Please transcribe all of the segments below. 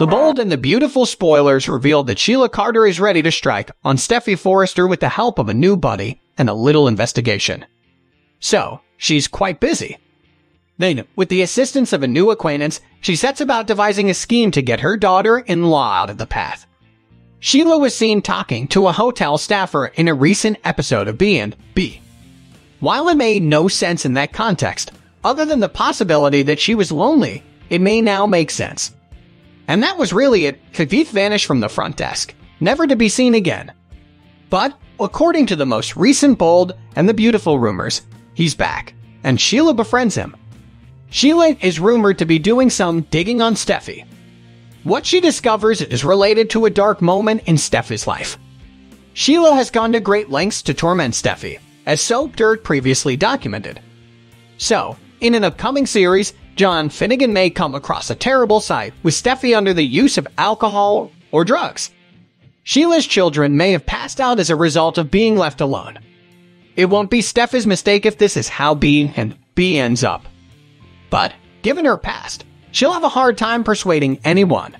The bold and the beautiful spoilers revealed that Sheila Carter is ready to strike on Steffy Forrester with the help of a new buddy and a little investigation. So, she's quite busy. Then, with the assistance of a new acquaintance, she sets about devising a scheme to get her daughter-in-law out of the path. Sheila was seen talking to a hotel staffer in a recent episode of B&B. While it made no sense in that context, other than the possibility that she was lonely, it may now make sense. And that was really it. Kavith vanished from the front desk, never to be seen again. But, according to the most recent bold and the beautiful rumors, he's back, and Sheila befriends him. Sheila is rumored to be doing some digging on Steffy. What she discovers is related to a dark moment in Steffy's life. Sheila has gone to great lengths to torment Steffy, as Soap Dirt previously documented. So, in an upcoming series, John Finnegan may come across a terrible sight with Steffy under the use of alcohol or drugs. Sheila's children may have passed out as a result of being left alone. It won't be Steffy's mistake if this is how B and B ends up. But, given her past, she'll have a hard time persuading anyone.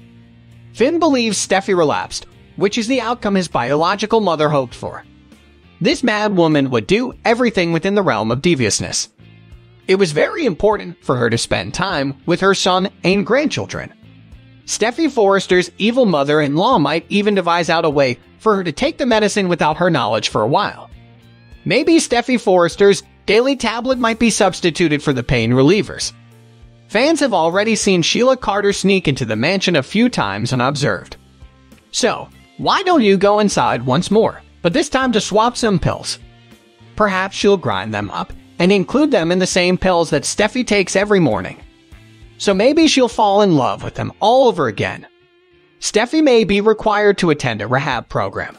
Finn believes Steffy relapsed, which is the outcome his biological mother hoped for. This mad woman would do everything within the realm of deviousness. It was very important for her to spend time with her son and grandchildren. Steffy Forrester's evil mother-in-law might even devise out a way for her to take the medicine without her knowledge for a while. Maybe Steffy Forrester's daily tablet might be substituted for the pain relievers. Fans have already seen Sheila Carter sneak into the mansion a few times unobserved. So, why don't you go inside once more, but this time to swap some pills? Perhaps she'll grind them up and include them in the same pills that Steffy takes every morning. So maybe she'll fall in love with them all over again. Steffy may be required to attend a rehab program,